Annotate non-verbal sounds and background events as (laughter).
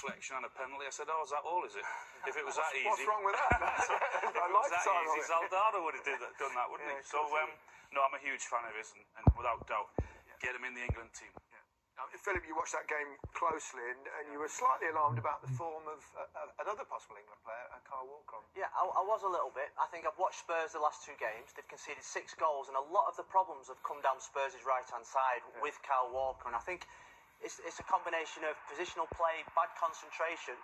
deflection and a penalty. I said, "Oh, is that all? Is it? (laughs) If it was that easy, What's wrong with that? (laughs) if it was that easy, it. Would have did that, done that, wouldn't Yeah, he? So, um, no, I'm a huge fan of his, and, and without doubt, get him in the England team. Now, Philip, you watched that game closely, and, and you were slightly alarmed about the form of uh, uh, another possible England player, uh, Carl Walker. Yeah, I, I was a little bit. I think I've watched Spurs the last two games. They've conceded six goals, and a lot of the problems have come down Spurs' right hand side with Kyle Walker. And I think it's, it's a combination of positional play, bad concentration,